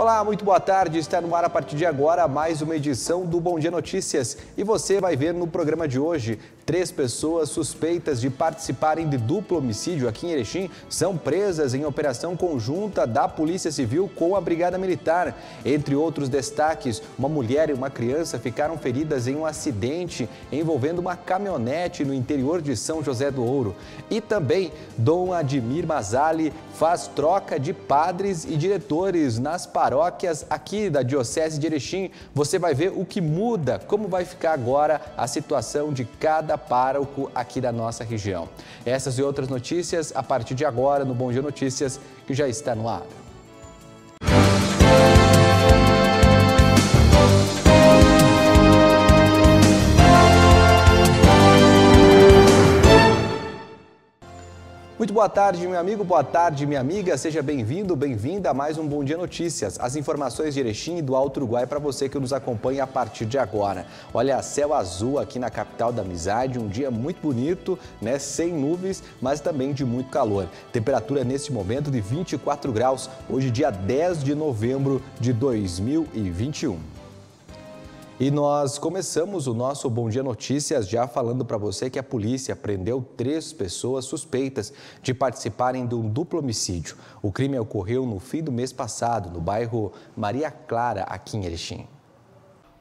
Olá, muito boa tarde. Está no ar a partir de agora mais uma edição do Bom Dia Notícias. E você vai ver no programa de hoje três pessoas suspeitas de participarem de duplo homicídio aqui em Erechim são presas em operação conjunta da Polícia Civil com a Brigada Militar. Entre outros destaques, uma mulher e uma criança ficaram feridas em um acidente envolvendo uma caminhonete no interior de São José do Ouro. E também, Dom Admir Mazali faz troca de padres e diretores nas paróquias aqui da Diocese de Erechim. Você vai ver o que muda, como vai ficar agora a situação de cada pároco aqui da nossa região. Essas e outras notícias a partir de agora no Bom Dia Notícias, que já está no ar. Muito boa tarde, meu amigo, boa tarde, minha amiga. Seja bem-vindo, bem-vinda a mais um Bom Dia Notícias. As informações de Erechim e do Alto Uruguai para você que nos acompanha a partir de agora. Olha, céu azul aqui na capital da amizade, um dia muito bonito, né? Sem nuvens, mas também de muito calor. Temperatura nesse momento de 24 graus, hoje dia 10 de novembro de 2021. E nós começamos o nosso Bom Dia Notícias já falando para você que a polícia prendeu três pessoas suspeitas de participarem de um duplo homicídio. O crime ocorreu no fim do mês passado, no bairro Maria Clara, aqui em Erechim.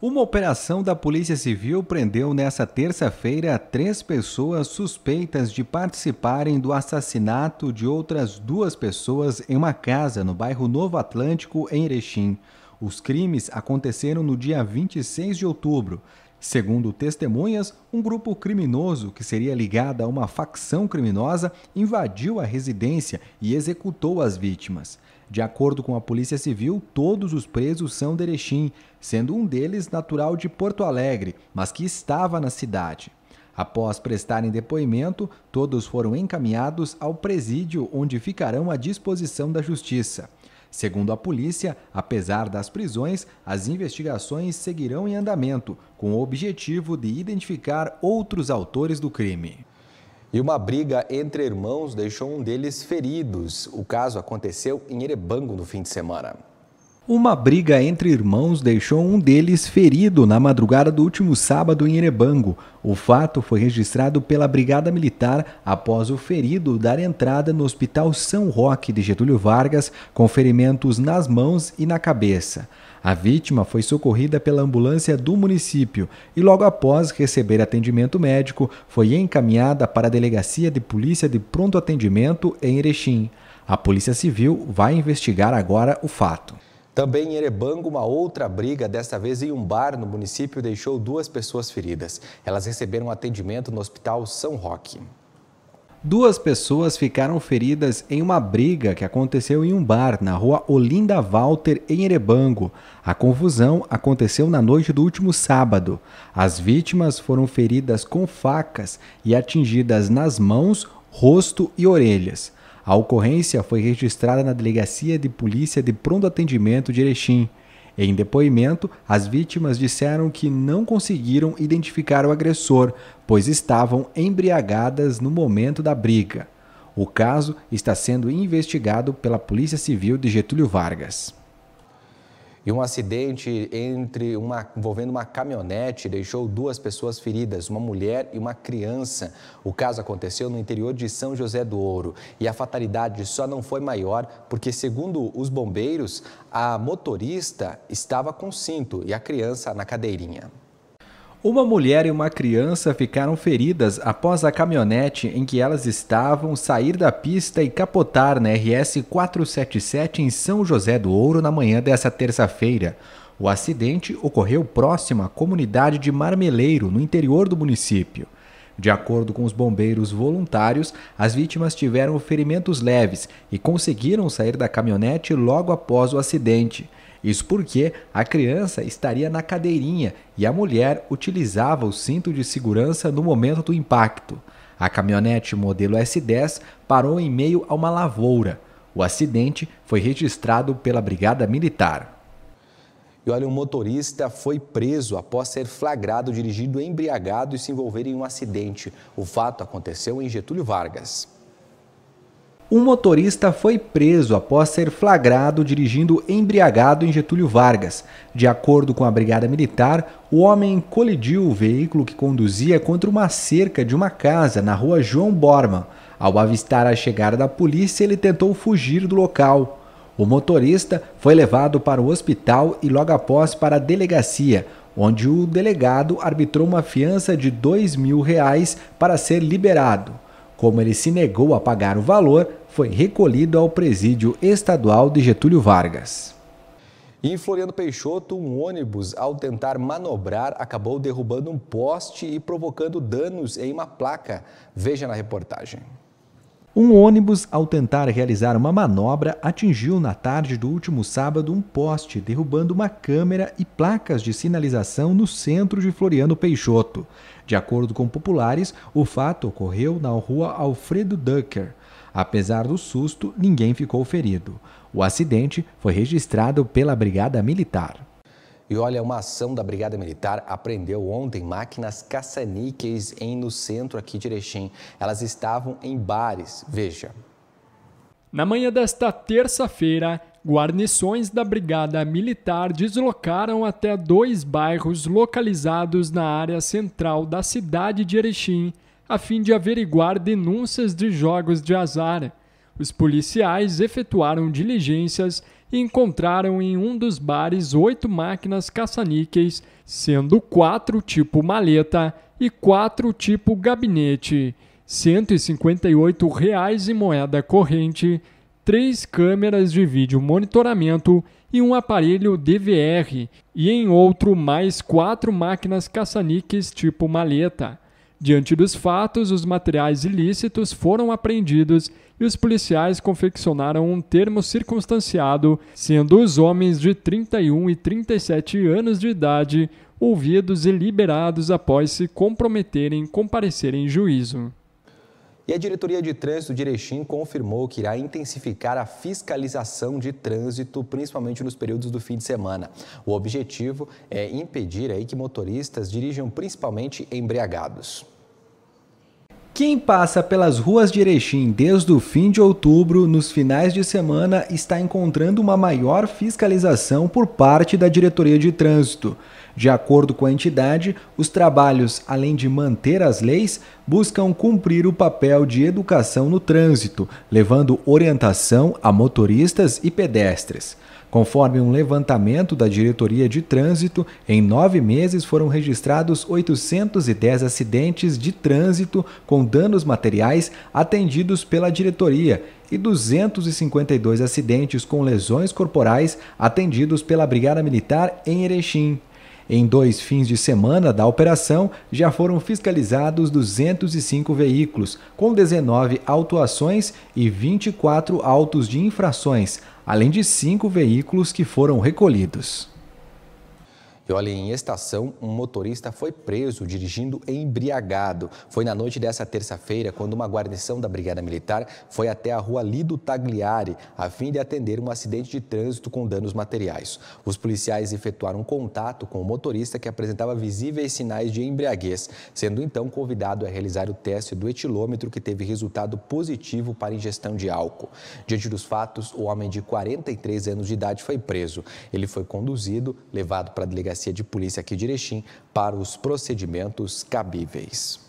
Uma operação da Polícia Civil prendeu nesta terça-feira três pessoas suspeitas de participarem do assassinato de outras duas pessoas em uma casa no bairro Novo Atlântico, em Erechim. Os crimes aconteceram no dia 26 de outubro. Segundo testemunhas, um grupo criminoso que seria ligado a uma facção criminosa invadiu a residência e executou as vítimas. De acordo com a Polícia Civil, todos os presos são de Erechim, sendo um deles natural de Porto Alegre, mas que estava na cidade. Após prestarem depoimento, todos foram encaminhados ao presídio onde ficarão à disposição da Justiça. Segundo a polícia, apesar das prisões, as investigações seguirão em andamento, com o objetivo de identificar outros autores do crime. E uma briga entre irmãos deixou um deles feridos. O caso aconteceu em Erebango no fim de semana. Uma briga entre irmãos deixou um deles ferido na madrugada do último sábado em Erebango. O fato foi registrado pela Brigada Militar após o ferido dar entrada no Hospital São Roque de Getúlio Vargas com ferimentos nas mãos e na cabeça. A vítima foi socorrida pela ambulância do município e, logo após receber atendimento médico, foi encaminhada para a Delegacia de Polícia de Pronto Atendimento em Erechim. A Polícia Civil vai investigar agora o fato. Também em Erebango, uma outra briga, desta vez em um bar no município, deixou duas pessoas feridas. Elas receberam atendimento no Hospital São Roque. Duas pessoas ficaram feridas em uma briga que aconteceu em um bar na rua Olinda Walter, em Erebango. A confusão aconteceu na noite do último sábado. As vítimas foram feridas com facas e atingidas nas mãos, rosto e orelhas. A ocorrência foi registrada na Delegacia de Polícia de Pronto Atendimento de Erechim. Em depoimento, as vítimas disseram que não conseguiram identificar o agressor, pois estavam embriagadas no momento da briga. O caso está sendo investigado pela Polícia Civil de Getúlio Vargas. E um acidente entre uma, envolvendo uma caminhonete deixou duas pessoas feridas, uma mulher e uma criança. O caso aconteceu no interior de São José do Ouro. E a fatalidade só não foi maior porque, segundo os bombeiros, a motorista estava com cinto e a criança na cadeirinha. Uma mulher e uma criança ficaram feridas após a caminhonete em que elas estavam sair da pista e capotar na RS 477 em São José do Ouro na manhã dessa terça-feira. O acidente ocorreu próximo à comunidade de Marmeleiro, no interior do município. De acordo com os bombeiros voluntários, as vítimas tiveram ferimentos leves e conseguiram sair da caminhonete logo após o acidente. Isso porque a criança estaria na cadeirinha e a mulher utilizava o cinto de segurança no momento do impacto. A caminhonete modelo S10 parou em meio a uma lavoura. O acidente foi registrado pela Brigada Militar. E olha, um motorista foi preso após ser flagrado dirigindo embriagado e se envolver em um acidente. O fato aconteceu em Getúlio Vargas. Um motorista foi preso após ser flagrado dirigindo embriagado em Getúlio Vargas. De acordo com a Brigada Militar, o homem colidiu o veículo que conduzia contra uma cerca de uma casa na rua João Borman. Ao avistar a chegada da polícia, ele tentou fugir do local. O motorista foi levado para o hospital e logo após para a delegacia, onde o delegado arbitrou uma fiança de dois mil reais para ser liberado. Como ele se negou a pagar o valor, foi recolhido ao presídio estadual de Getúlio Vargas. Em Floriano Peixoto, um ônibus, ao tentar manobrar, acabou derrubando um poste e provocando danos em uma placa. Veja na reportagem. Um ônibus, ao tentar realizar uma manobra, atingiu na tarde do último sábado um poste, derrubando uma câmera e placas de sinalização no centro de Floriano Peixoto. De acordo com populares, o fato ocorreu na rua Alfredo Ducker. Apesar do susto, ninguém ficou ferido. O acidente foi registrado pela Brigada Militar. E olha, uma ação da Brigada Militar apreendeu ontem máquinas caça-níqueis no centro aqui de Erechim. Elas estavam em bares. Veja. Na manhã desta terça-feira, guarnições da Brigada Militar deslocaram até dois bairros localizados na área central da cidade de Erechim, a fim de averiguar denúncias de jogos de azar. Os policiais efetuaram diligências e encontraram em um dos bares oito máquinas caça-níqueis, sendo quatro tipo maleta e quatro tipo gabinete, 158 reais em moeda corrente, três câmeras de vídeo monitoramento e um aparelho DVR, e em outro mais quatro máquinas caça-níqueis tipo maleta. Diante dos fatos, os materiais ilícitos foram apreendidos e os policiais confeccionaram um termo circunstanciado, sendo os homens de 31 e 37 anos de idade ouvidos e liberados após se comprometerem em comparecer em juízo. E a Diretoria de Trânsito de Erechim confirmou que irá intensificar a fiscalização de trânsito, principalmente nos períodos do fim de semana. O objetivo é impedir aí que motoristas dirijam principalmente embriagados. Quem passa pelas ruas de Erechim desde o fim de outubro, nos finais de semana, está encontrando uma maior fiscalização por parte da Diretoria de Trânsito. De acordo com a entidade, os trabalhos, além de manter as leis, buscam cumprir o papel de educação no trânsito, levando orientação a motoristas e pedestres. Conforme um levantamento da Diretoria de Trânsito, em nove meses foram registrados 810 acidentes de trânsito com danos materiais atendidos pela diretoria e 252 acidentes com lesões corporais atendidos pela Brigada Militar em Erechim. Em dois fins de semana da operação, já foram fiscalizados 205 veículos, com 19 autuações e 24 autos de infrações, além de cinco veículos que foram recolhidos. E olha, em estação, um motorista foi preso dirigindo embriagado. Foi na noite dessa terça-feira, quando uma guarnição da Brigada Militar foi até a rua Lido Tagliari, a fim de atender um acidente de trânsito com danos materiais. Os policiais efetuaram contato com o motorista que apresentava visíveis sinais de embriaguez, sendo então convidado a realizar o teste do etilômetro que teve resultado positivo para ingestão de álcool. Diante dos fatos, o homem de 43 anos de idade foi preso. Ele foi conduzido, levado para a delegacia Delegacia de Polícia aqui de Erechim para os procedimentos cabíveis.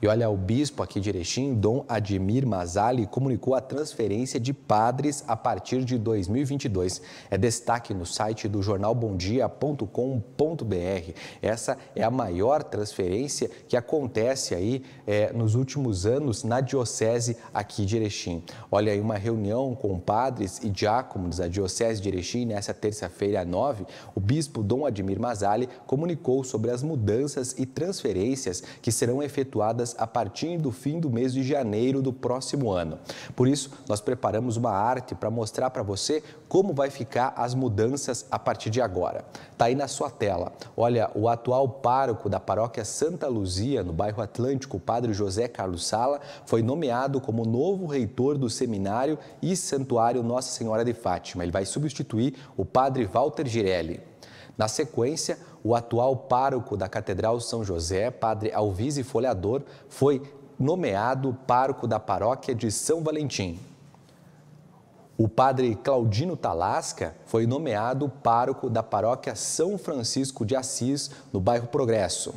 E olha, o bispo aqui de Erechim, Dom Admir Mazali, comunicou a transferência de padres a partir de 2022. É destaque no site do jornalbomdia.com.br. Essa é a maior transferência que acontece aí é, nos últimos anos na diocese aqui de Erechim. Olha aí, uma reunião com padres e diáconos da diocese de Erechim nessa terça-feira, 9, o bispo Dom Admir Mazali comunicou sobre as mudanças e transferências que serão efetuadas a partir do fim do mês de janeiro do próximo ano. Por isso, nós preparamos uma arte para mostrar para você como vai ficar as mudanças a partir de agora. Está aí na sua tela. Olha, o atual pároco da paróquia Santa Luzia, no bairro Atlântico, padre José Carlos Sala, foi nomeado como novo reitor do seminário e santuário Nossa Senhora de Fátima. Ele vai substituir o padre Walter Girelli. Na sequência, o atual pároco da Catedral São José, padre Alvise Folhador, foi nomeado pároco da paróquia de São Valentim. O padre Claudino Talasca foi nomeado pároco da paróquia São Francisco de Assis, no bairro Progresso.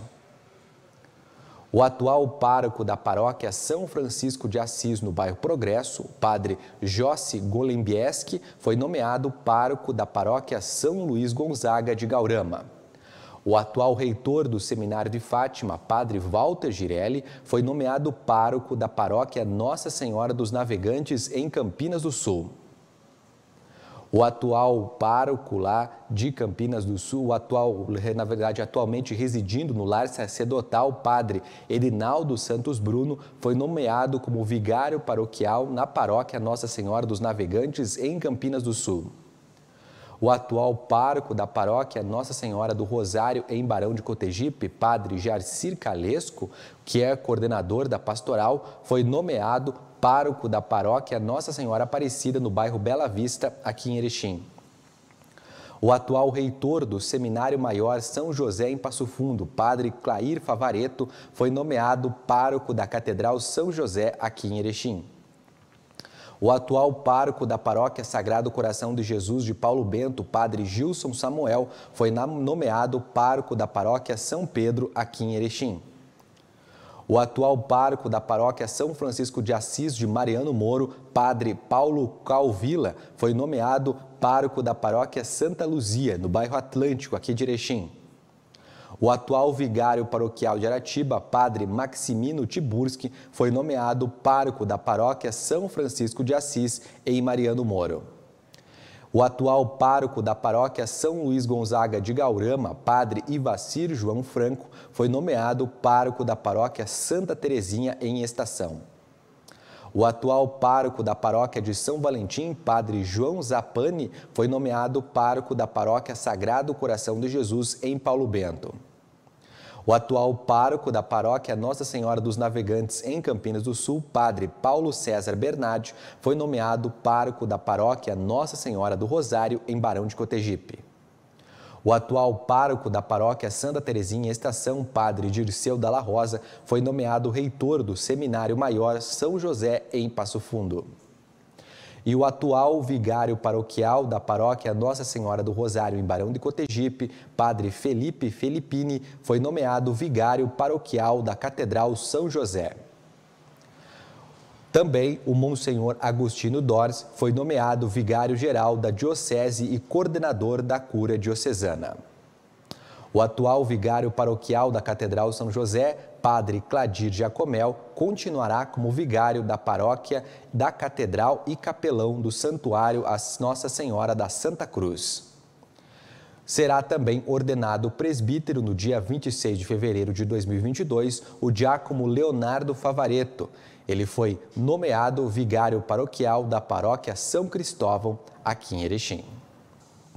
O atual pároco da paróquia São Francisco de Assis, no bairro Progresso, o padre Jossi Golembieski, foi nomeado pároco da paróquia São Luís Gonzaga de Gaurama. O atual reitor do Seminário de Fátima, padre Walter Girelli, foi nomeado pároco da paróquia Nossa Senhora dos Navegantes, em Campinas do Sul. O atual pároco lá de Campinas do Sul, o atual, na verdade, atualmente residindo no lar sacerdotal, padre Edinaldo Santos Bruno, foi nomeado como vigário paroquial na paróquia Nossa Senhora dos Navegantes, em Campinas do Sul. O atual pároco da paróquia Nossa Senhora do Rosário, em Barão de Cotegipe, padre Jarcir Calesco, que é coordenador da pastoral, foi nomeado pároco da paróquia Nossa Senhora Aparecida, no bairro Bela Vista, aqui em Erechim. O atual reitor do Seminário Maior São José em Passo Fundo, padre Clair Favareto, foi nomeado pároco da Catedral São José, aqui em Erechim. O atual pároco da Paróquia Sagrado Coração de Jesus de Paulo Bento, padre Gilson Samuel, foi nomeado pároco da Paróquia São Pedro, aqui em Erechim. O atual pároco da paróquia São Francisco de Assis de Mariano Moro, padre Paulo Calvila, foi nomeado pároco da paróquia Santa Luzia, no bairro Atlântico, aqui de Erechim. O atual vigário paroquial de Aratiba, padre Maximino Tiburski, foi nomeado pároco da paróquia São Francisco de Assis, em Mariano Moro. O atual pároco da paróquia São Luís Gonzaga de Gaurama, padre Ivacir João Franco, foi nomeado pároco da paróquia Santa Terezinha em Estação. O atual pároco da paróquia de São Valentim, padre João Zapani, foi nomeado pároco da paróquia Sagrado Coração de Jesus em Paulo Bento. O atual pároco da paróquia Nossa Senhora dos Navegantes em Campinas do Sul, padre Paulo César Bernardi, foi nomeado pároco da paróquia Nossa Senhora do Rosário em Barão de Cotegipe. O atual pároco da paróquia Santa Terezinha Estação, padre Dirceu Dalla Rosa, foi nomeado reitor do Seminário Maior São José em Passo Fundo e o atual vigário paroquial da paróquia Nossa Senhora do Rosário em Barão de Cotegipe, padre Felipe Felippini, foi nomeado vigário paroquial da Catedral São José. Também o Monsenhor Agostinho Dors foi nomeado vigário-geral da Diocese e coordenador da cura diocesana. O atual vigário paroquial da Catedral São José, padre Cladir Giacomel, continuará como vigário da paróquia da Catedral e capelão do Santuário a Nossa Senhora da Santa Cruz. Será também ordenado presbítero no dia 26 de fevereiro de 2022 o diácono Leonardo Favareto. Ele foi nomeado vigário paroquial da paróquia São Cristóvão, aqui em Erechim.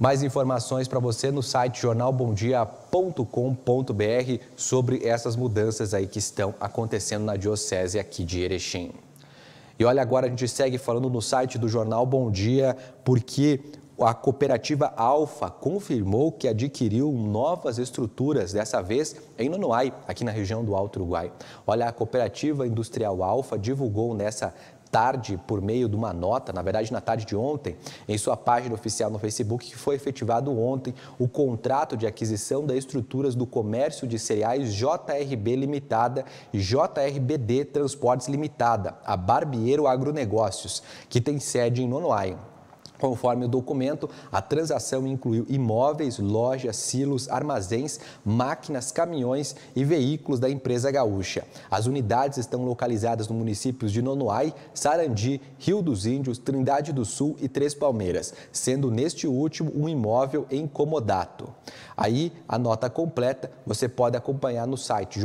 Mais informações para você no site jornalbomdia.com.br sobre essas mudanças aí que estão acontecendo na diocese aqui de Erechim. E olha, agora a gente segue falando no site do Jornal Bom Dia, porque a cooperativa Alfa confirmou que adquiriu novas estruturas, dessa vez em Nonoai, aqui na região do Alto Uruguai. Olha, a cooperativa industrial Alfa divulgou nessa tarde, por meio de uma nota, na verdade na tarde de ontem, em sua página oficial no Facebook, que foi efetivado ontem o contrato de aquisição das estruturas do comércio de cereais JRB Limitada e JRBD Transportes Limitada, a Barbeiro Agronegócios, que tem sede em Nonoai. Conforme o documento, a transação incluiu imóveis, lojas, silos, armazéns, máquinas, caminhões e veículos da empresa gaúcha. As unidades estão localizadas no municípios de Nonoai, Sarandi, Rio dos Índios, Trindade do Sul e Três Palmeiras, sendo neste último um imóvel em comodato. Aí, a nota completa você pode acompanhar no site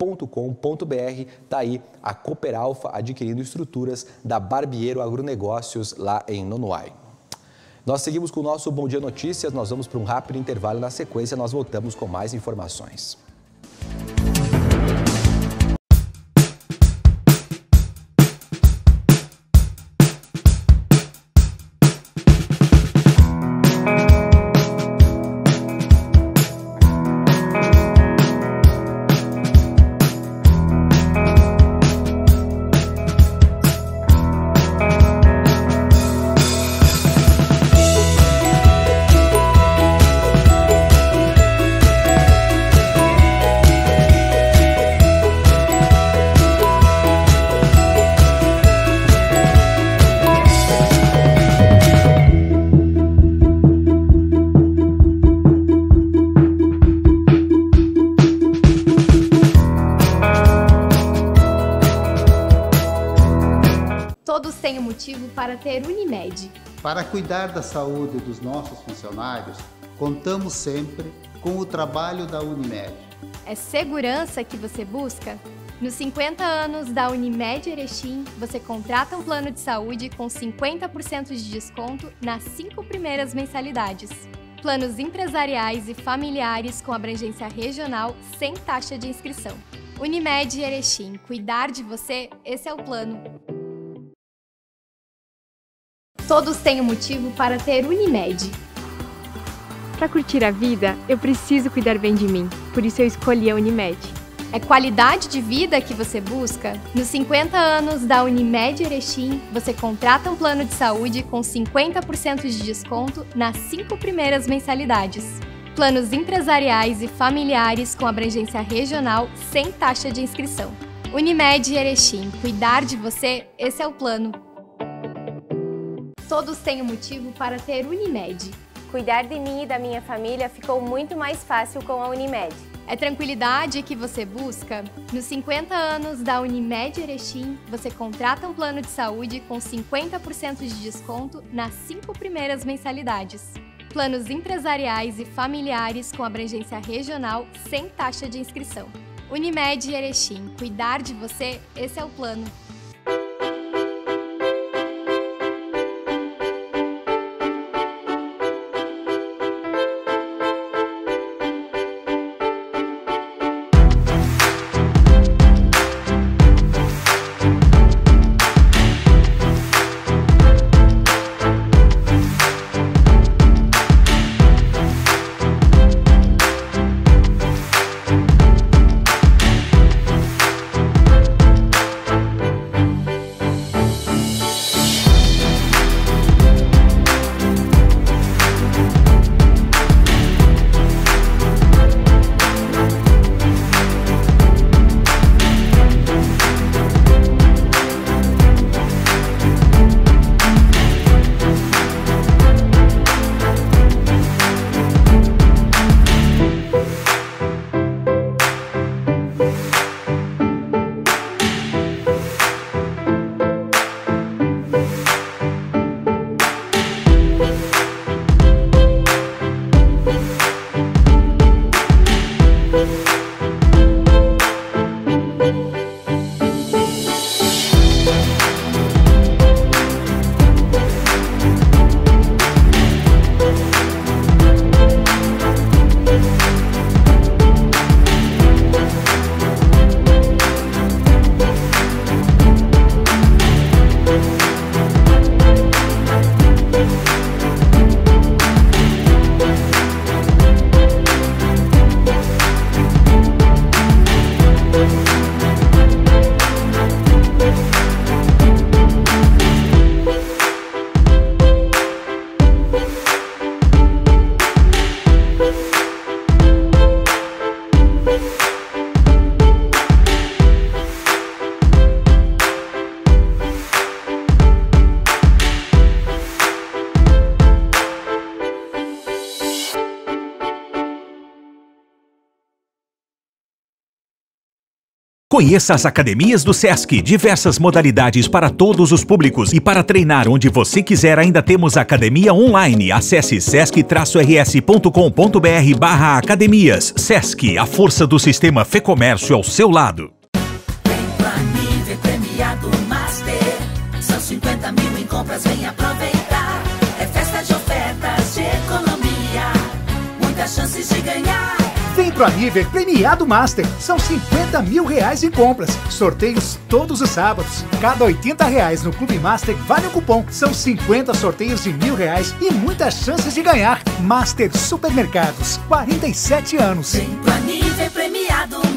jornalbomdia.com.br. Está aí a Cooper Alfa adquirindo estruturas da Barbeiro Agronegócios lá em Nonoai. Nós seguimos com o nosso Bom Dia Notícias, nós vamos para um rápido intervalo na sequência nós voltamos com mais informações. Cuidar da saúde dos nossos funcionários, contamos sempre com o trabalho da Unimed. É segurança que você busca? Nos 50 anos da Unimed Erechim, você contrata um plano de saúde com 50% de desconto nas cinco primeiras mensalidades. Planos empresariais e familiares com abrangência regional sem taxa de inscrição. Unimed Erechim, cuidar de você, esse é o plano. Todos têm um motivo para ter Unimed. Para curtir a vida, eu preciso cuidar bem de mim, por isso eu escolhi a Unimed. É qualidade de vida que você busca? Nos 50 anos da Unimed Erechim, você contrata um plano de saúde com 50% de desconto nas cinco primeiras mensalidades. Planos empresariais e familiares com abrangência regional sem taxa de inscrição. Unimed Erechim, cuidar de você, esse é o plano. Todos têm um motivo para ter Unimed. Cuidar de mim e da minha família ficou muito mais fácil com a Unimed. É tranquilidade que você busca? Nos 50 anos da Unimed Erechim, você contrata um plano de saúde com 50% de desconto nas cinco primeiras mensalidades. Planos empresariais e familiares com abrangência regional sem taxa de inscrição. Unimed Erechim, cuidar de você, esse é o plano. Conheça as academias do SESC, diversas modalidades para todos os públicos e para treinar onde você quiser ainda temos academia online. Acesse sesc-rs.com.br barra academias. SESC, a força do sistema Fê Comércio ao seu lado. São 50 mil em compras, vem aproveitar. É festa de ofertas, de economia. Muitas chances de ganhar. Vem pro Aniver Premiado Master. São 50 mil reais em compras. Sorteios todos os sábados. Cada 80 reais no Clube Master vale um cupom. São 50 sorteios de mil reais e muitas chances de ganhar. Master Supermercados, 47 anos. Vem pro Master.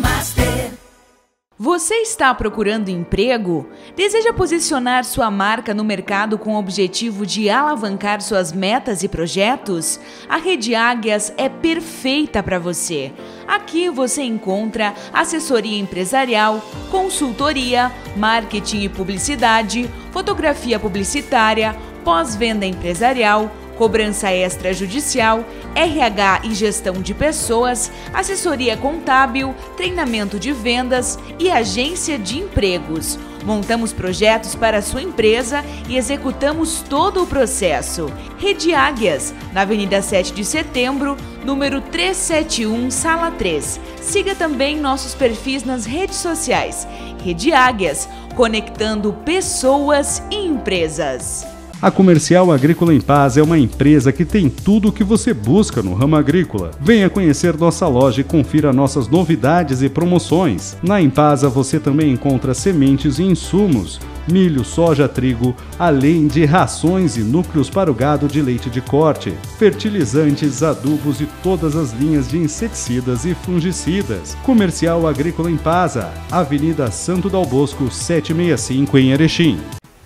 Você está procurando emprego? Deseja posicionar sua marca no mercado com o objetivo de alavancar suas metas e projetos? A Rede Águias é perfeita para você. Aqui você encontra assessoria empresarial, consultoria, marketing e publicidade, fotografia publicitária, pós-venda empresarial, cobrança extrajudicial, RH e gestão de pessoas, assessoria contábil, treinamento de vendas e agência de empregos. Montamos projetos para sua empresa e executamos todo o processo. Rede Águias, na Avenida 7 de Setembro, número 371, Sala 3. Siga também nossos perfis nas redes sociais. Rede Águias, conectando pessoas e empresas. A Comercial Agrícola em Paz é uma empresa que tem tudo o que você busca no ramo agrícola. Venha conhecer nossa loja e confira nossas novidades e promoções. Na Empasa você também encontra sementes e insumos, milho, soja, trigo, além de rações e núcleos para o gado de leite de corte, fertilizantes, adubos e todas as linhas de inseticidas e fungicidas. Comercial Agrícola em Paz, Avenida Santo Dal Bosco, 765 em Erechim.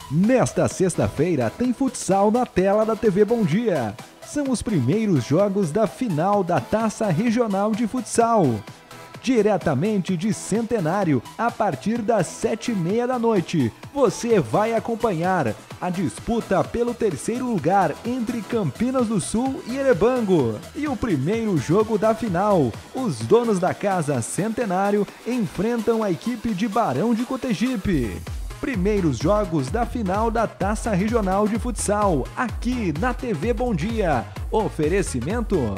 Nesta sexta-feira tem futsal na tela da TV Bom Dia. São os primeiros jogos da final da Taça Regional de Futsal. Diretamente de Centenário, a partir das sete e meia da noite, você vai acompanhar a disputa pelo terceiro lugar entre Campinas do Sul e Erebango. E o primeiro jogo da final, os donos da casa Centenário enfrentam a equipe de Barão de Cotegipe primeiros jogos da final da Taça Regional de Futsal, aqui na TV Bom Dia. Oferecimento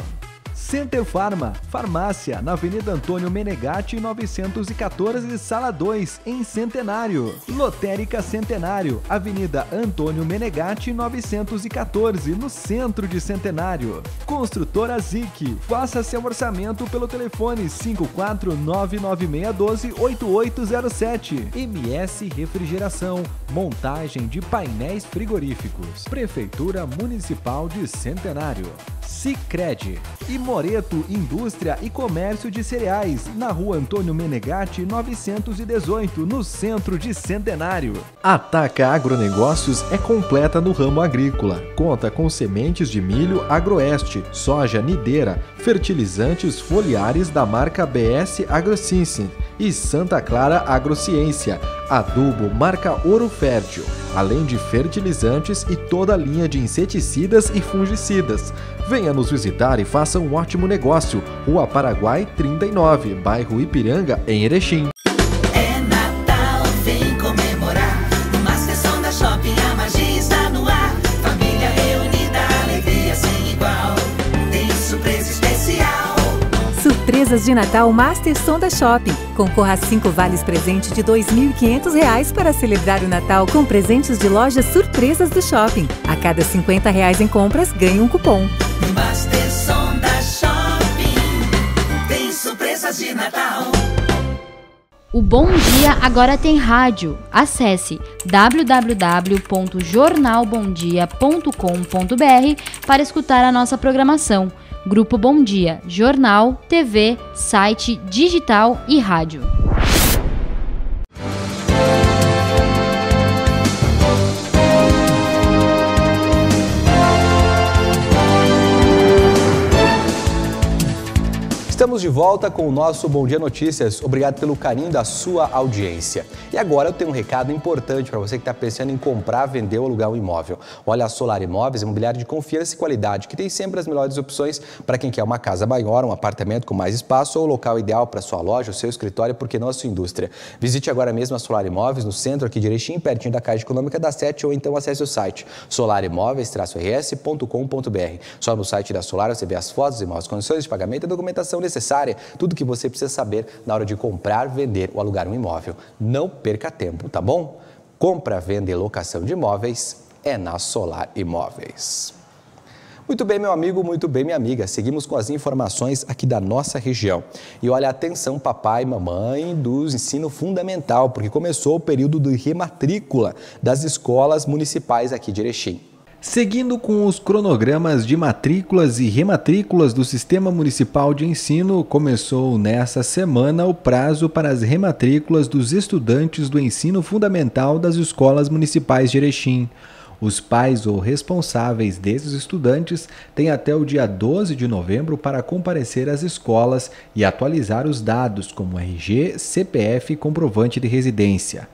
Center Pharma, farmácia, na Avenida Antônio Menegatti, 914, Sala 2, em Centenário. Lotérica Centenário, Avenida Antônio Menegatti, 914, no centro de Centenário. Construtora ZIC, faça seu orçamento pelo telefone 54996128807. MS Refrigeração, montagem de painéis frigoríficos. Prefeitura Municipal de Centenário. Cicred e Moreto Indústria e Comércio de Cereais, na rua Antônio Menegatti, 918, no centro de Centenário. Ataca Agronegócios é completa no ramo agrícola. Conta com sementes de milho Agroeste, soja nideira, fertilizantes foliares da marca BS AgroScience e Santa Clara Agrociência, adubo marca Ouro Fértil, além de fertilizantes e toda a linha de inseticidas e fungicidas. Venha nos visitar e faça um ótimo negócio. Rua Paraguai 39, bairro Ipiranga, em Erechim. Surpresas de Natal Master Som da Shopping. Concorra a 5 vales presente de R$ 2.500 para celebrar o Natal com presentes de lojas surpresas do shopping. A cada 50 reais em compras, ganhe um cupom. Master Som da Shopping. Tem surpresas de Natal. O Bom Dia agora tem rádio. Acesse www.jornalbomdia.com.br para escutar a nossa programação. Grupo Bom Dia, jornal, TV, site, digital e rádio. Estamos de volta com o nosso Bom Dia Notícias. Obrigado pelo carinho da sua audiência. E agora eu tenho um recado importante para você que está pensando em comprar, vender ou alugar um imóvel. Olha, a Solar Imóveis é imobiliário de confiança e qualidade, que tem sempre as melhores opções para quem quer uma casa maior, um apartamento com mais espaço ou o local ideal para sua loja, o seu escritório, porque não a sua indústria. Visite agora mesmo a Solar Imóveis no centro aqui Erechim, pertinho da Caixa Econômica da Sete, ou então acesse o site solarimóveis-rs.com.br. Só no site da Solar você vê as fotos, imóveis, condições de pagamento e documentação necessária, tudo que você precisa saber na hora de comprar, vender ou alugar um imóvel. Não perca tempo, tá bom? Compra, venda e locação de imóveis é na Solar Imóveis. Muito bem, meu amigo, muito bem, minha amiga. Seguimos com as informações aqui da nossa região. E olha, atenção, papai e mamãe do ensino fundamental, porque começou o período de rematrícula das escolas municipais aqui de Erechim. Seguindo com os cronogramas de matrículas e rematrículas do Sistema Municipal de Ensino, começou nesta semana o prazo para as rematrículas dos estudantes do ensino fundamental das escolas municipais de Erechim. Os pais ou responsáveis desses estudantes têm até o dia 12 de novembro para comparecer às escolas e atualizar os dados como RG, CPF e comprovante de residência.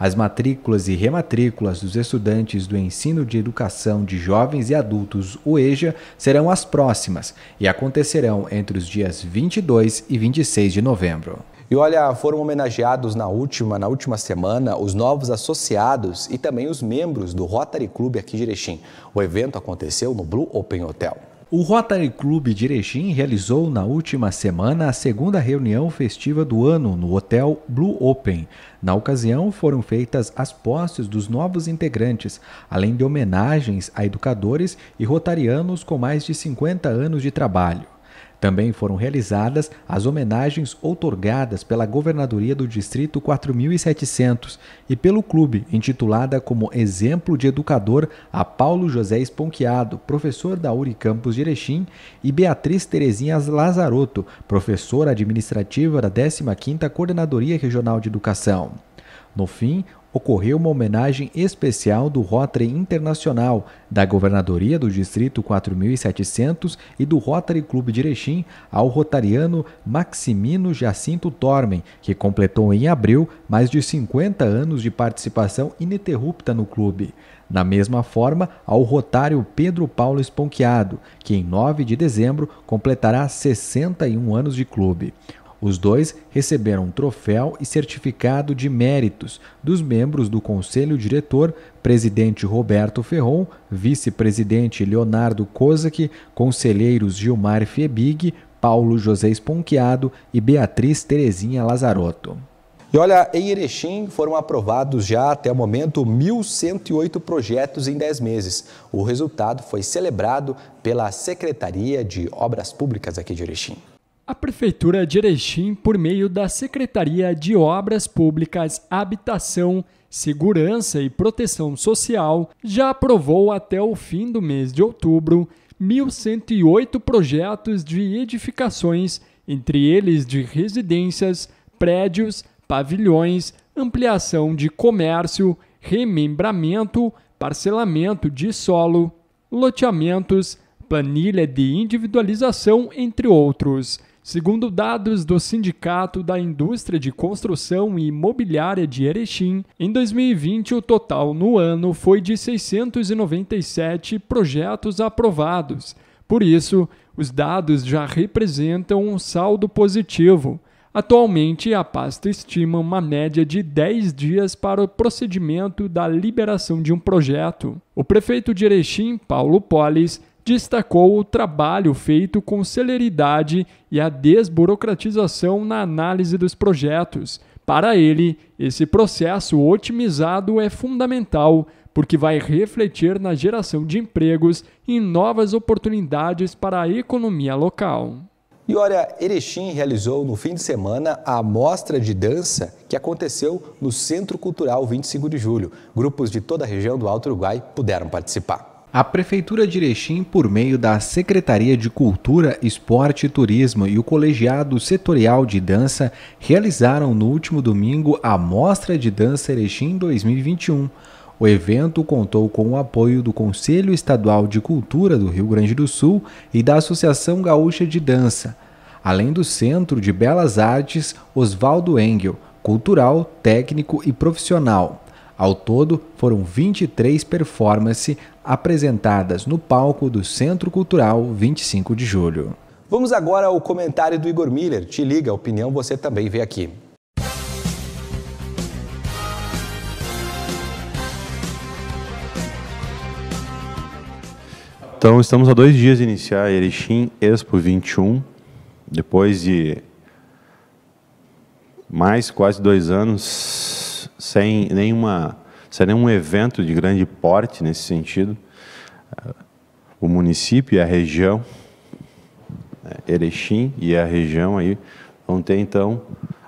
As matrículas e rematrículas dos estudantes do ensino de educação de jovens e adultos UEJA serão as próximas e acontecerão entre os dias 22 e 26 de novembro. E olha, foram homenageados na última, na última semana os novos associados e também os membros do Rotary Club aqui de Erechim. O evento aconteceu no Blue Open Hotel. O Rotary Club de Erechim realizou na última semana a segunda reunião festiva do ano no Hotel Blue Open. Na ocasião, foram feitas as posses dos novos integrantes, além de homenagens a educadores e rotarianos com mais de 50 anos de trabalho. Também foram realizadas as homenagens outorgadas pela Governadoria do Distrito 4700 e pelo clube, intitulada como Exemplo de Educador a Paulo José Esponquiado, professor da Unicampus de Erechim, e Beatriz Terezinha Lazarotto, professora administrativa da 15ª Coordenadoria Regional de Educação. No fim, ocorreu uma homenagem especial do Rotary Internacional, da Governadoria do Distrito 4700 e do Rotary Clube de Erechim ao rotariano Maximino Jacinto Tormen, que completou em abril mais de 50 anos de participação ininterrupta no clube. Da mesma forma, ao rotário Pedro Paulo Esponquiado, que em 9 de dezembro completará 61 anos de clube. Os dois receberam troféu e certificado de méritos dos membros do Conselho Diretor, presidente Roberto Ferron, vice-presidente Leonardo Kozak, conselheiros Gilmar Fiebig, Paulo José Esponquiado e Beatriz Terezinha Lazarotto. E olha, em Erechim foram aprovados já até o momento 1.108 projetos em 10 meses. O resultado foi celebrado pela Secretaria de Obras Públicas aqui de Erechim. A Prefeitura de Erechim, por meio da Secretaria de Obras Públicas, Habitação, Segurança e Proteção Social, já aprovou até o fim do mês de outubro 1.108 projetos de edificações, entre eles de residências, prédios, pavilhões, ampliação de comércio, remembramento, parcelamento de solo, loteamentos, planilha de individualização, entre outros. Segundo dados do Sindicato da Indústria de Construção e Imobiliária de Erechim, em 2020 o total no ano foi de 697 projetos aprovados. Por isso, os dados já representam um saldo positivo. Atualmente, a pasta estima uma média de 10 dias para o procedimento da liberação de um projeto. O prefeito de Erechim, Paulo Polis, destacou o trabalho feito com celeridade e a desburocratização na análise dos projetos. Para ele, esse processo otimizado é fundamental porque vai refletir na geração de empregos e novas oportunidades para a economia local. E olha, Erechim realizou no fim de semana a mostra de dança que aconteceu no Centro Cultural 25 de Julho. Grupos de toda a região do Alto Uruguai puderam participar. A Prefeitura de Erechim, por meio da Secretaria de Cultura, Esporte e Turismo e o Colegiado Setorial de Dança, realizaram no último domingo a Mostra de Dança Erechim 2021. O evento contou com o apoio do Conselho Estadual de Cultura do Rio Grande do Sul e da Associação Gaúcha de Dança, além do Centro de Belas Artes Oswaldo Engel, cultural, técnico e profissional. Ao todo, foram 23 performances apresentadas no palco do Centro Cultural 25 de Julho. Vamos agora ao comentário do Igor Miller. Te liga, a opinião você também vê aqui. Então, estamos a dois dias de iniciar a Erechim Expo 21, depois de mais quase dois anos sem nenhuma sem nenhum evento de grande porte nesse sentido. O município e a região, né, Erechim e a região aí vão ter então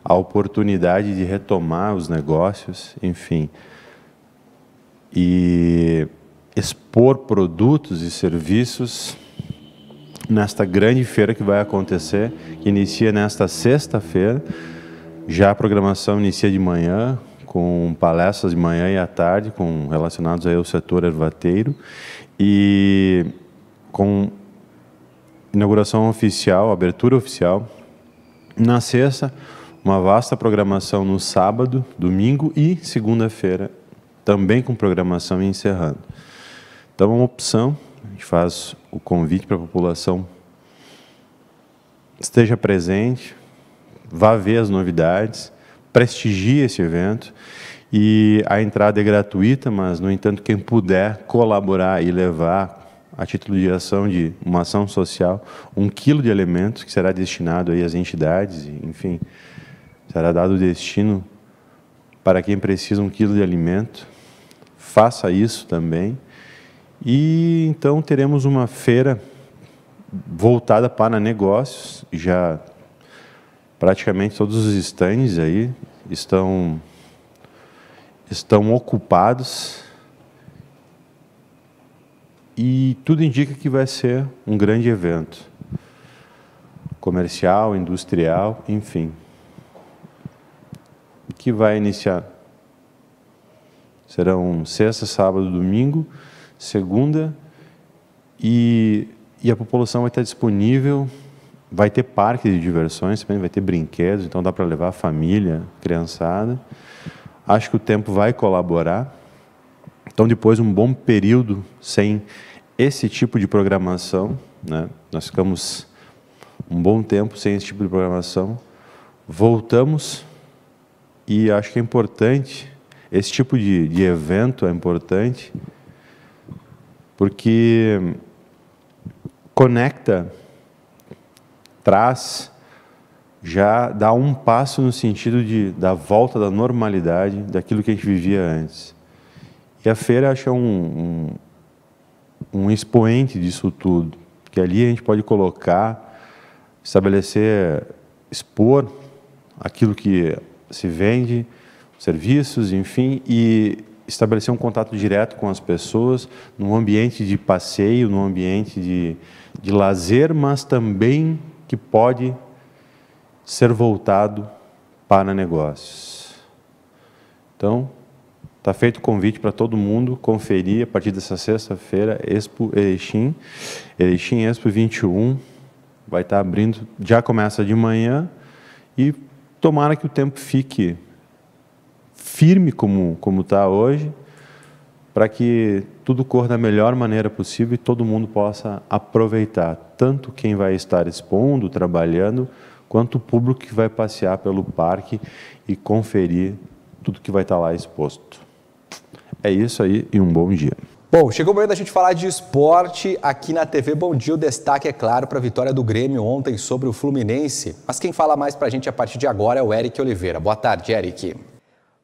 a oportunidade de retomar os negócios, enfim, e expor produtos e serviços nesta grande feira que vai acontecer, que inicia nesta sexta-feira. Já a programação inicia de manhã, com palestras de manhã e à tarde, com relacionados aí ao setor ervateiro, e com inauguração oficial, abertura oficial. Na sexta, uma vasta programação no sábado, domingo e segunda-feira, também com programação encerrando. Então, é uma opção, a gente faz o convite para a população esteja presente, vá ver as novidades, prestigie esse evento. E a entrada é gratuita, mas, no entanto, quem puder colaborar e levar, a título de ação de uma ação social, um quilo de alimentos que será destinado aí às entidades, enfim, será dado destino para quem precisa um quilo de alimento. Faça isso também. E então teremos uma feira voltada para negócios, já praticamente todos os estandes aí estão estão ocupados e tudo indica que vai ser um grande evento comercial, industrial, enfim, que vai iniciar. Serão sexta, sábado, domingo, segunda e, e a população vai estar disponível. Vai ter parque de diversões, também vai ter brinquedos, então dá para levar a família, criançada. Acho que o tempo vai colaborar. Então, depois de um bom período sem esse tipo de programação, né? nós ficamos um bom tempo sem esse tipo de programação, voltamos e acho que é importante, esse tipo de, de evento é importante, porque conecta, traz já dá um passo no sentido de da volta da normalidade daquilo que a gente vivia antes. E a feira que é um, um, um expoente disso tudo, que ali a gente pode colocar, estabelecer, expor aquilo que se vende, serviços, enfim, e estabelecer um contato direto com as pessoas, num ambiente de passeio, num ambiente de, de lazer, mas também que pode ser voltado para negócios. Então, está feito o convite para todo mundo conferir a partir dessa sexta-feira Expo Erechim, Erechim Expo 21, vai estar tá abrindo, já começa de manhã e tomara que o tempo fique firme como como está hoje, para que tudo corra da melhor maneira possível e todo mundo possa aproveitar, tanto quem vai estar expondo, trabalhando, quanto o público que vai passear pelo parque e conferir tudo que vai estar lá exposto. É isso aí e um bom dia. Bom, chegou o momento da gente falar de esporte aqui na TV Bom Dia. O destaque, é claro, para a vitória do Grêmio ontem sobre o Fluminense. Mas quem fala mais para a gente a partir de agora é o Eric Oliveira. Boa tarde, Eric.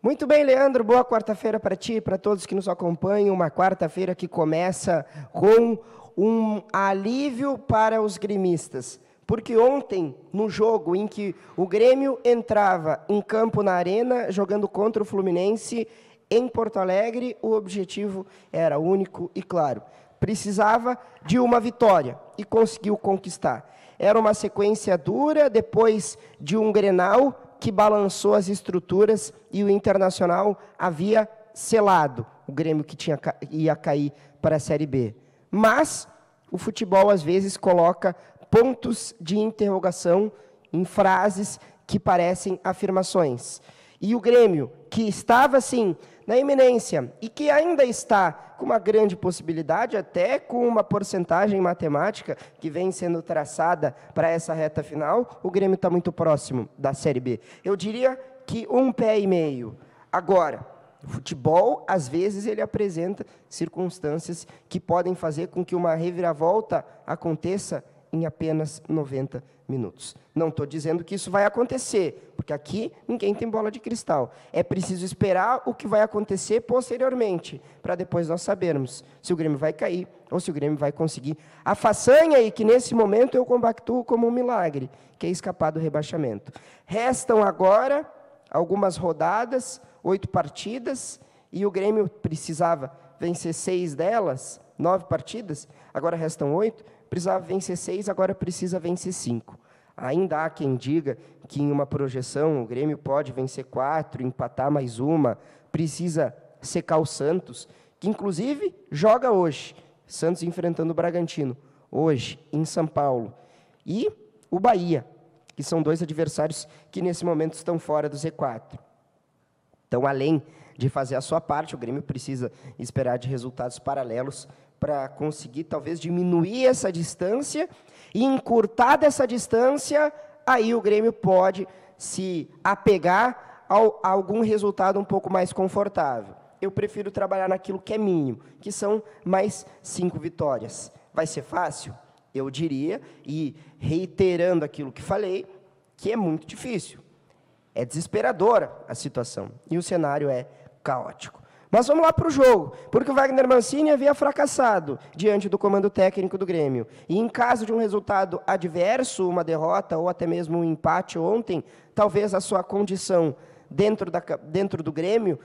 Muito bem, Leandro. Boa quarta-feira para ti e para todos que nos acompanham. Uma quarta-feira que começa com um alívio para os gremistas. Porque ontem, no jogo em que o Grêmio entrava em campo na Arena, jogando contra o Fluminense em Porto Alegre, o objetivo era único e claro. Precisava de uma vitória e conseguiu conquistar. Era uma sequência dura depois de um Grenal que balançou as estruturas e o Internacional havia selado o Grêmio que tinha, ia cair para a Série B. Mas o futebol às vezes coloca pontos de interrogação em frases que parecem afirmações. E o Grêmio, que estava assim na iminência e que ainda está com uma grande possibilidade, até com uma porcentagem matemática que vem sendo traçada para essa reta final, o Grêmio está muito próximo da Série B. Eu diria que um pé e meio. Agora, o futebol, às vezes, ele apresenta circunstâncias que podem fazer com que uma reviravolta aconteça em apenas 90 minutos. Não estou dizendo que isso vai acontecer, porque aqui ninguém tem bola de cristal. É preciso esperar o que vai acontecer posteriormente, para depois nós sabermos se o Grêmio vai cair ou se o Grêmio vai conseguir a façanha e que nesse momento eu compactuo como um milagre, que é escapar do rebaixamento. Restam agora algumas rodadas, oito partidas, e o Grêmio precisava vencer seis delas, nove partidas, agora restam oito precisava vencer seis, agora precisa vencer cinco. Ainda há quem diga que em uma projeção o Grêmio pode vencer quatro, empatar mais uma, precisa secar o Santos, que inclusive joga hoje. Santos enfrentando o Bragantino, hoje, em São Paulo. E o Bahia, que são dois adversários que nesse momento estão fora do Z4. Então, além de fazer a sua parte, o Grêmio precisa esperar de resultados paralelos para conseguir talvez diminuir essa distância e encurtar dessa distância, aí o Grêmio pode se apegar ao, a algum resultado um pouco mais confortável. Eu prefiro trabalhar naquilo que é mínimo, que são mais cinco vitórias. Vai ser fácil? Eu diria, e reiterando aquilo que falei, que é muito difícil. É desesperadora a situação e o cenário é caótico. Mas vamos lá para o jogo, porque o Wagner Mancini havia fracassado diante do comando técnico do Grêmio. E em caso de um resultado adverso, uma derrota ou até mesmo um empate ontem, talvez a sua condição dentro, da, dentro do Grêmio,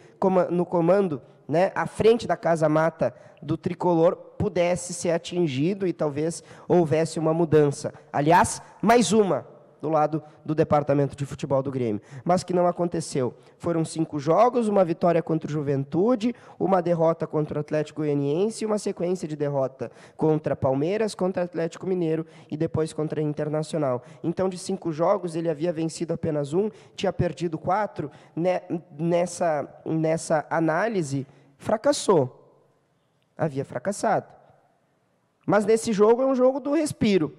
no comando, né, à frente da casa mata do tricolor, pudesse ser atingido e talvez houvesse uma mudança. Aliás, mais uma, do lado do departamento de futebol do Grêmio, mas que não aconteceu. Foram cinco jogos, uma vitória contra o Juventude, uma derrota contra o Atlético Goianiense, uma sequência de derrota contra Palmeiras, contra Atlético Mineiro e depois contra Internacional. Então, de cinco jogos, ele havia vencido apenas um, tinha perdido quatro. Nessa, nessa análise, fracassou. Havia fracassado. Mas nesse jogo é um jogo do respiro.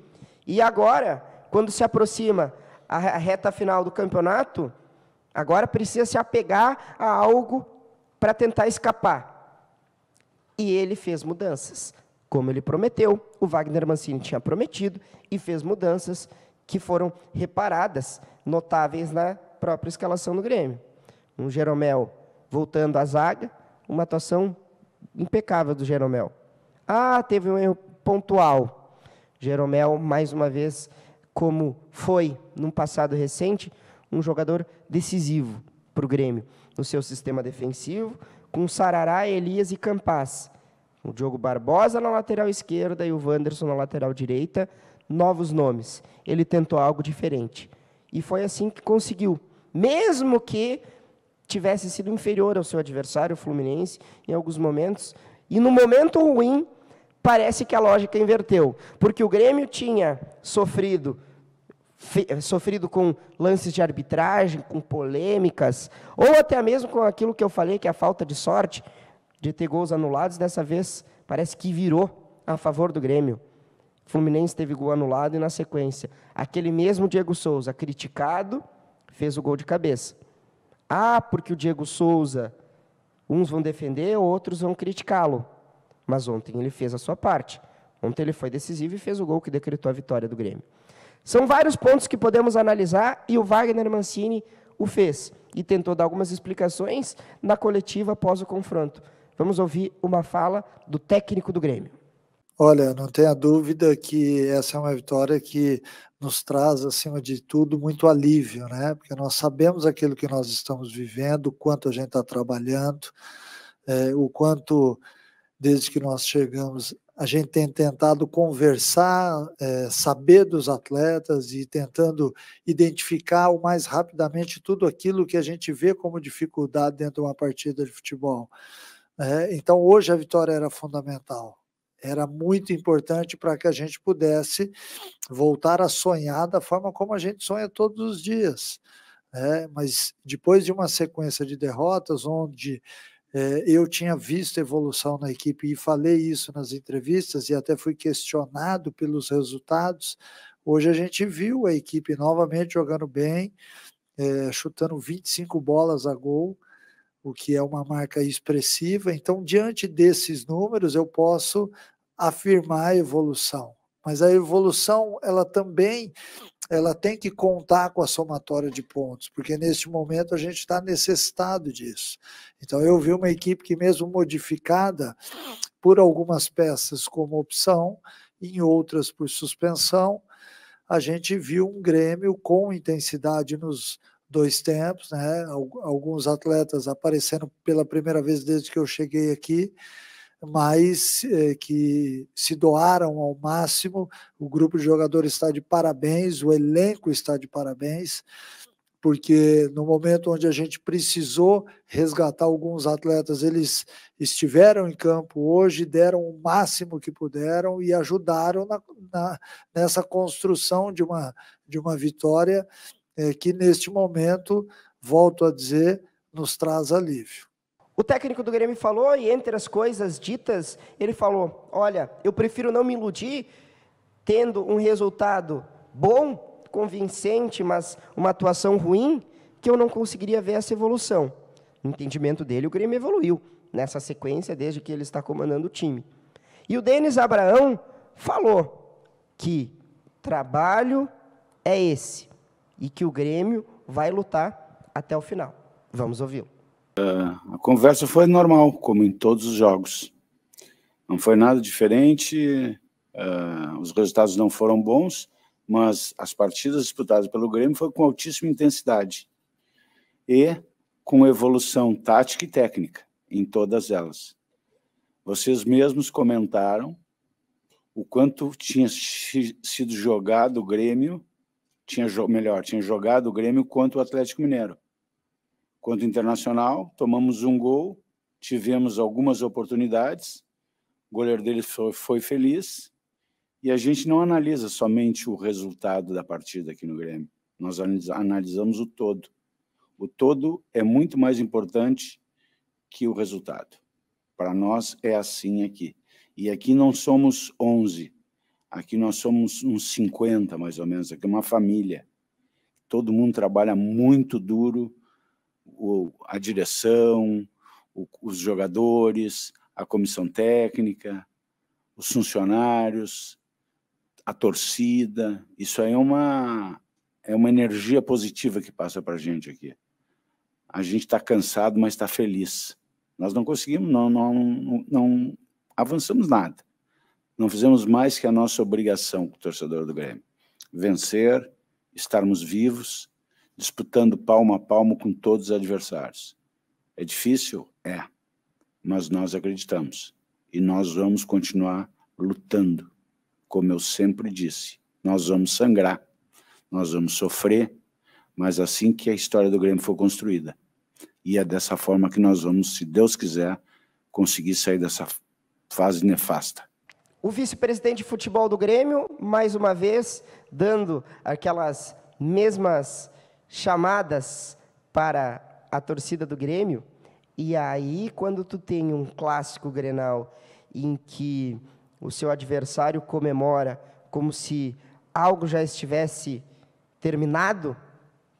E agora quando se aproxima a reta final do campeonato, agora precisa se apegar a algo para tentar escapar. E ele fez mudanças, como ele prometeu, o Wagner Mancini tinha prometido e fez mudanças que foram reparadas, notáveis na própria escalação do Grêmio. Um Jeromel voltando à zaga, uma atuação impecável do Jeromel. Ah, teve um erro pontual. Jeromel, mais uma vez, como foi, num passado recente, um jogador decisivo para o Grêmio, no seu sistema defensivo, com Sarará, Elias e Campas. O Diogo Barbosa na lateral esquerda e o Wanderson na lateral direita, novos nomes. Ele tentou algo diferente. E foi assim que conseguiu. Mesmo que tivesse sido inferior ao seu adversário, o Fluminense, em alguns momentos. E no momento ruim, parece que a lógica inverteu, porque o Grêmio tinha sofrido sofrido com lances de arbitragem, com polêmicas, ou até mesmo com aquilo que eu falei, que é a falta de sorte de ter gols anulados, dessa vez parece que virou a favor do Grêmio. Fluminense teve gol anulado e na sequência, aquele mesmo Diego Souza, criticado, fez o gol de cabeça. Ah, porque o Diego Souza, uns vão defender, outros vão criticá-lo. Mas ontem ele fez a sua parte. Ontem ele foi decisivo e fez o gol que decretou a vitória do Grêmio. São vários pontos que podemos analisar e o Wagner Mancini o fez e tentou dar algumas explicações na coletiva após o confronto. Vamos ouvir uma fala do técnico do Grêmio. Olha, não tenha dúvida que essa é uma vitória que nos traz, acima de tudo, muito alívio, né? Porque nós sabemos aquilo que nós estamos vivendo, o quanto a gente está trabalhando, é, o quanto desde que nós chegamos, a gente tem tentado conversar, é, saber dos atletas e tentando identificar o mais rapidamente tudo aquilo que a gente vê como dificuldade dentro de uma partida de futebol. É, então, hoje a vitória era fundamental. Era muito importante para que a gente pudesse voltar a sonhar da forma como a gente sonha todos os dias. É, mas depois de uma sequência de derrotas, onde eu tinha visto evolução na equipe e falei isso nas entrevistas e até fui questionado pelos resultados. Hoje a gente viu a equipe novamente jogando bem, é, chutando 25 bolas a gol, o que é uma marca expressiva. Então, diante desses números, eu posso afirmar a evolução. Mas a evolução, ela também ela tem que contar com a somatória de pontos, porque neste momento a gente está necessitado disso. Então eu vi uma equipe que mesmo modificada por algumas peças como opção, em outras por suspensão, a gente viu um Grêmio com intensidade nos dois tempos, né? Alguns atletas aparecendo pela primeira vez desde que eu cheguei aqui mas é, que se doaram ao máximo. O grupo de jogadores está de parabéns, o elenco está de parabéns, porque no momento onde a gente precisou resgatar alguns atletas, eles estiveram em campo hoje, deram o máximo que puderam e ajudaram na, na, nessa construção de uma, de uma vitória é, que, neste momento, volto a dizer, nos traz alívio. O técnico do Grêmio falou, e entre as coisas ditas, ele falou: Olha, eu prefiro não me iludir tendo um resultado bom convincente, mas uma atuação ruim, que eu não conseguiria ver essa evolução. No entendimento dele, o Grêmio evoluiu nessa sequência desde que ele está comandando o time. E o Denis Abraão falou que trabalho é esse e que o Grêmio vai lutar até o final. Vamos ouvi-lo. A conversa foi normal, como em todos os jogos. Não foi nada diferente, uh, os resultados não foram bons, mas as partidas disputadas pelo Grêmio foram com altíssima intensidade e com evolução tática e técnica em todas elas. Vocês mesmos comentaram o quanto tinha sido jogado o Grêmio, tinha melhor, tinha jogado o Grêmio contra o Atlético Mineiro. Contra o Internacional, tomamos um gol, tivemos algumas oportunidades, o goleiro dele foi, foi feliz, e a gente não analisa somente o resultado da partida aqui no Grêmio, nós analisamos o todo. O todo é muito mais importante que o resultado. Para nós é assim aqui. E aqui não somos 11, aqui nós somos uns 50 mais ou menos, aqui é uma família. Todo mundo trabalha muito duro, o, a direção, o, os jogadores, a comissão técnica, os funcionários, a torcida, isso aí é uma, é uma energia positiva que passa para a gente aqui. A gente está cansado, mas está feliz. Nós não conseguimos, não, não, não avançamos nada. Não fizemos mais que a nossa obrigação com o torcedor do Grêmio. Vencer, estarmos vivos, disputando palmo a palmo com todos os adversários. É difícil? É. Mas nós acreditamos. E nós vamos continuar lutando como eu sempre disse, nós vamos sangrar, nós vamos sofrer, mas assim que a história do Grêmio for construída. E é dessa forma que nós vamos, se Deus quiser, conseguir sair dessa fase nefasta. O vice-presidente de futebol do Grêmio, mais uma vez, dando aquelas mesmas chamadas para a torcida do Grêmio. E aí, quando tu tem um clássico Grenal em que o seu adversário comemora como se algo já estivesse terminado,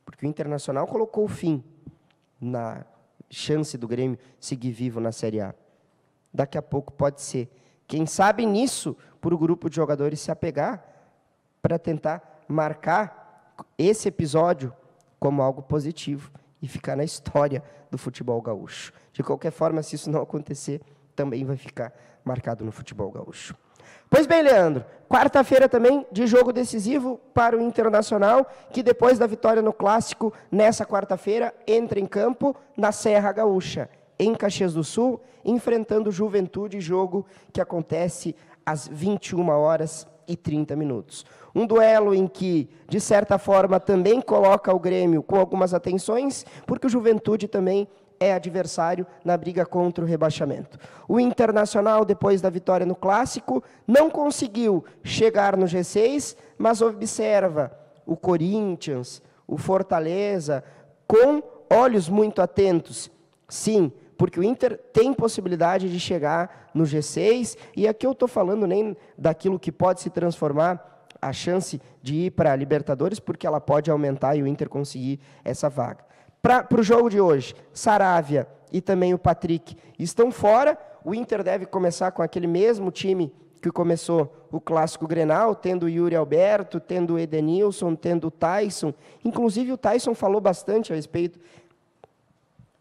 porque o Internacional colocou o fim na chance do Grêmio seguir vivo na Série A. Daqui a pouco pode ser. Quem sabe nisso, por o grupo de jogadores se apegar para tentar marcar esse episódio como algo positivo e ficar na história do futebol gaúcho. De qualquer forma, se isso não acontecer, também vai ficar marcado no futebol gaúcho. Pois bem, Leandro, quarta-feira também de jogo decisivo para o Internacional, que depois da vitória no Clássico, nessa quarta-feira, entra em campo na Serra Gaúcha, em Caxias do Sul, enfrentando Juventude, jogo que acontece às 21 horas e 30 minutos. Um duelo em que, de certa forma, também coloca o Grêmio com algumas atenções, porque o Juventude também é adversário na briga contra o rebaixamento. O Internacional, depois da vitória no Clássico, não conseguiu chegar no G6, mas observa o Corinthians, o Fortaleza, com olhos muito atentos. Sim, porque o Inter tem possibilidade de chegar no G6, e aqui eu estou falando nem daquilo que pode se transformar a chance de ir para a Libertadores, porque ela pode aumentar e o Inter conseguir essa vaga. Para o jogo de hoje, Saravia e também o Patrick estão fora. O Inter deve começar com aquele mesmo time que começou o clássico Grenal, tendo o Yuri Alberto, tendo o Edenilson, tendo o Tyson. Inclusive o Tyson falou bastante a respeito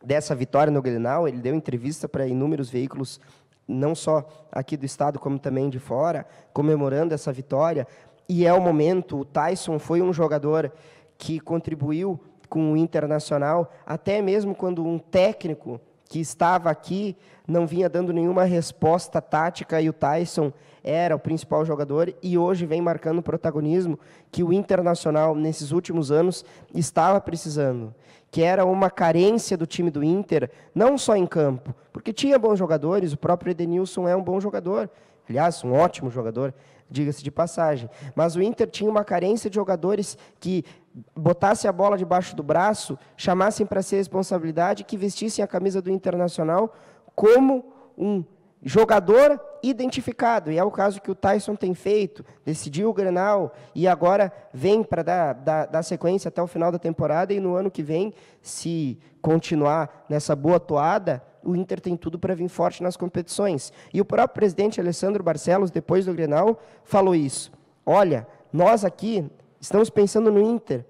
dessa vitória no Grenal. Ele deu entrevista para inúmeros veículos, não só aqui do estado, como também de fora, comemorando essa vitória. E é o momento. O Tyson foi um jogador que contribuiu com o Internacional, até mesmo quando um técnico que estava aqui não vinha dando nenhuma resposta tática e o Tyson era o principal jogador e hoje vem marcando protagonismo que o Internacional nesses últimos anos estava precisando, que era uma carência do time do Inter, não só em campo, porque tinha bons jogadores, o próprio Edenilson é um bom jogador, aliás, um ótimo jogador, diga-se de passagem. Mas o Inter tinha uma carência de jogadores que botassem a bola debaixo do braço, chamassem para a responsabilidade, que vestissem a camisa do Internacional como um jogador identificado. E é o caso que o Tyson tem feito, decidiu o Grenal e agora vem para dar, dar, dar, sequência até o final da temporada e no ano que vem, se continuar nessa boa toada, o Inter tem tudo para vir forte nas competições. E o próprio presidente Alessandro Barcelos, depois do Grenal, falou isso. Olha, nós aqui estamos pensando no Inter.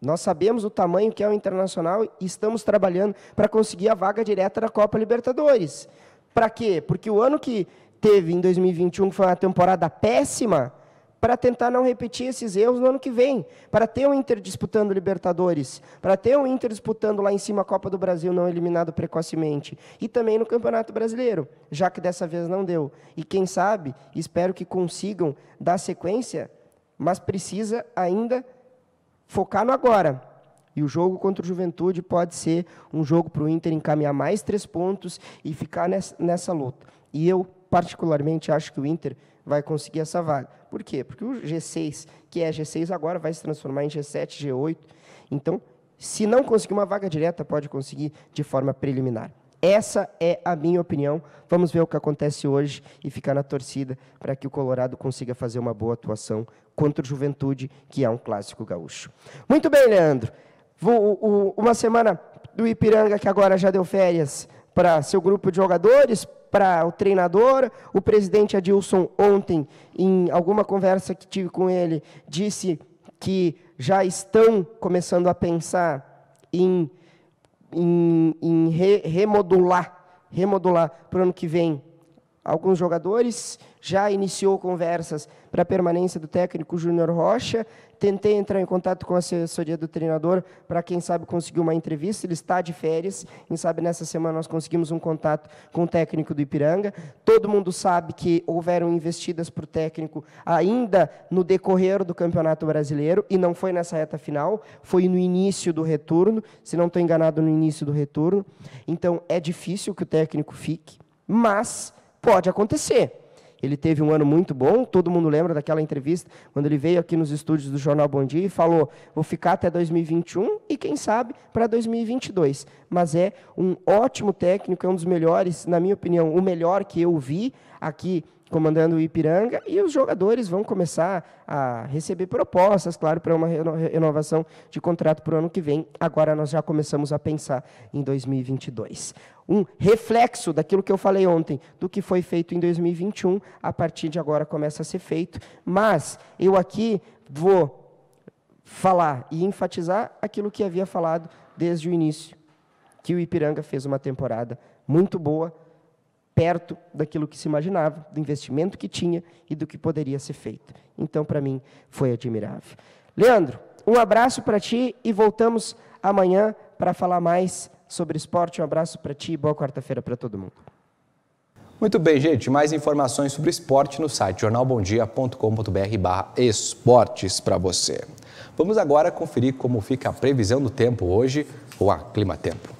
Nós sabemos o tamanho que é o Internacional e estamos trabalhando para conseguir a vaga direta da Copa Libertadores. Para quê? Porque o ano que teve em 2021, que foi uma temporada péssima, para tentar não repetir esses erros no ano que vem, para ter o um Inter disputando Libertadores, para ter o um Inter disputando lá em cima a Copa do Brasil não eliminado precocemente, e também no Campeonato Brasileiro, já que dessa vez não deu. E quem sabe, espero que consigam dar sequência, mas precisa ainda focar no agora. E o jogo contra o Juventude pode ser um jogo para o Inter encaminhar mais três pontos e ficar nessa, nessa luta. E eu, particularmente, acho que o Inter vai conseguir essa vaga. Por quê? Porque o G6, que é G6 agora, vai se transformar em G7, G8. Então, se não conseguir uma vaga direta, pode conseguir de forma preliminar. Essa é a minha opinião. Vamos ver o que acontece hoje e ficar na torcida para que o Colorado consiga fazer uma boa atuação contra o Juventude, que é um clássico gaúcho. Muito bem, Leandro. Uma semana do Ipiranga, que agora já deu férias para seu grupo de jogadores, para o treinador. O presidente Adilson, ontem, em alguma conversa que tive com ele, disse que já estão começando a pensar em, em, em re, remodular, remodular para o ano que vem alguns jogadores. Já iniciou conversas para a permanência do técnico Júnior Rocha. Tentei entrar em contato com a assessoria do treinador para, quem sabe, conseguir uma entrevista. Ele está de férias. Quem sabe, nessa semana, nós conseguimos um contato com o técnico do Ipiranga. Todo mundo sabe que houveram investidas para o técnico ainda no decorrer do Campeonato Brasileiro, e não foi nessa reta final, foi no início do retorno, se não estou enganado, no início do retorno. Então, é difícil que o técnico fique, mas pode acontecer. Ele teve um ano muito bom, todo mundo lembra daquela entrevista, quando ele veio aqui nos estúdios do Jornal Bom Dia e falou: vou ficar até 2021 e, quem sabe, para 2022. Mas é um ótimo técnico, é um dos melhores, na minha opinião, o melhor que eu vi aqui comandando o Ipiranga, e os jogadores vão começar a receber propostas, claro, para uma renovação de contrato para o ano que vem. Agora nós já começamos a pensar em 2022. Um reflexo daquilo que eu falei ontem, do que foi feito em 2021, a partir de agora começa a ser feito. Mas eu aqui vou falar e enfatizar aquilo que havia falado desde o início, que o Ipiranga fez uma temporada muito boa, perto daquilo que se imaginava, do investimento que tinha e do que poderia ser feito. Então, para mim, foi admirável. Leandro, um abraço para ti e voltamos amanhã para falar mais sobre esporte. Um abraço para ti e boa quarta-feira para todo mundo. Muito bem, gente. Mais informações sobre esporte no site jornalbomdia.com.br esportes para você. Vamos agora conferir como fica a previsão do tempo hoje, ou a Clima Tempo.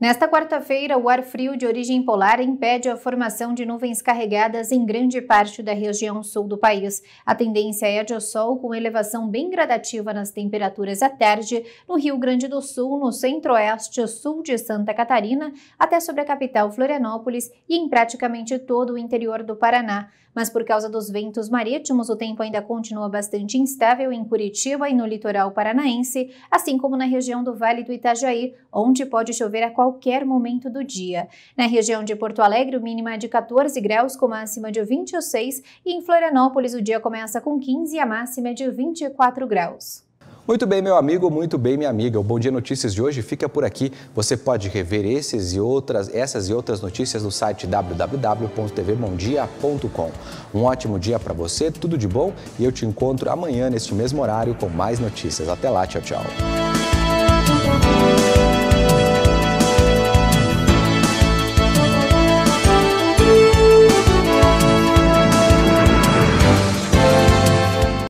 Nesta quarta-feira, o ar frio de origem polar impede a formação de nuvens carregadas em grande parte da região sul do país. A tendência é de sol com elevação bem gradativa nas temperaturas à tarde no Rio Grande do Sul, no centro-oeste sul de Santa Catarina, até sobre a capital Florianópolis e em praticamente todo o interior do Paraná mas por causa dos ventos marítimos, o tempo ainda continua bastante instável em Curitiba e no litoral paranaense, assim como na região do Vale do Itajaí, onde pode chover a qualquer momento do dia. Na região de Porto Alegre, o mínimo é de 14 graus, com máxima de 26, e em Florianópolis, o dia começa com 15 e a máxima é de 24 graus. Muito bem, meu amigo, muito bem, minha amiga. O Bom Dia Notícias de hoje fica por aqui. Você pode rever esses e outras, essas e outras notícias no site www.tvbomdia.com. Um ótimo dia para você, tudo de bom e eu te encontro amanhã neste mesmo horário com mais notícias. Até lá, tchau, tchau.